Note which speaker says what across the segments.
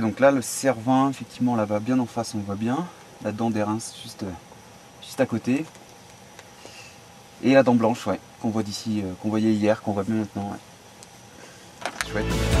Speaker 1: Donc là, le Cervin, effectivement, là-bas, bien en face, on voit bien. La dent des reins, juste, juste à côté. Et la dent blanche, ouais, qu'on voit d'ici, euh, qu'on voyait hier, qu'on voit bien maintenant. Chouette.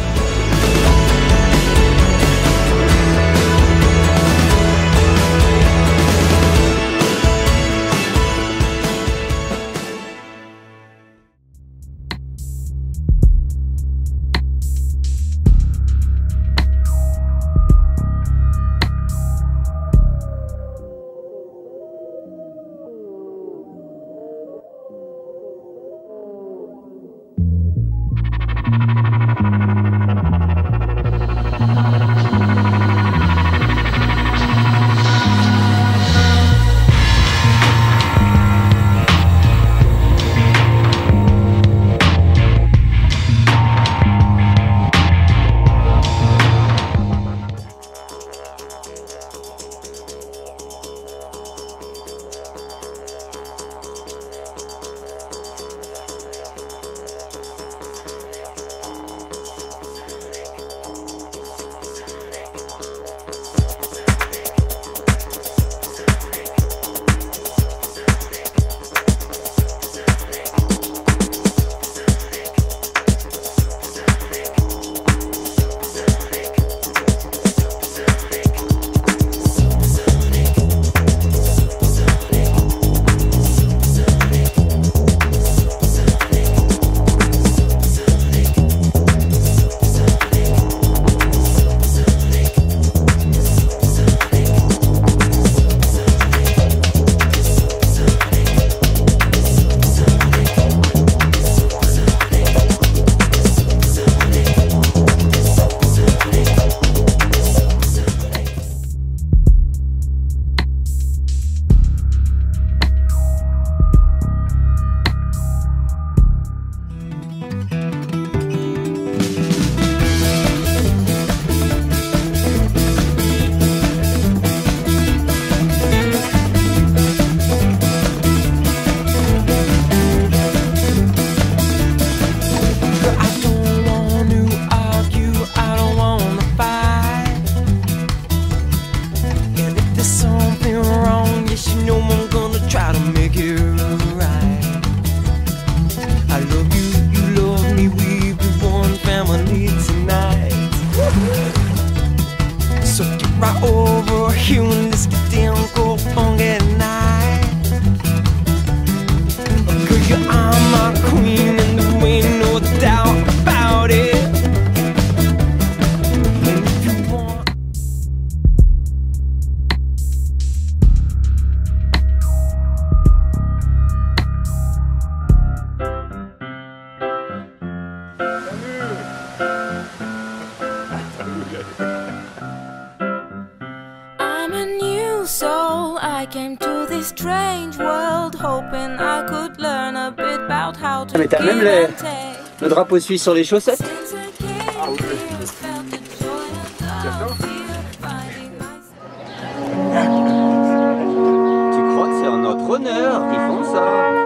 Speaker 2: I'm
Speaker 3: a new soul. I came to this strange world hoping I could learn a bit about how to
Speaker 4: Mais t'as même les-. Le drapeau suisse sur les chaussettes
Speaker 3: Since I came here, I felt the joy and love here, finding myself.
Speaker 4: Tu crois que c'est en notre honneur qu'ils font ça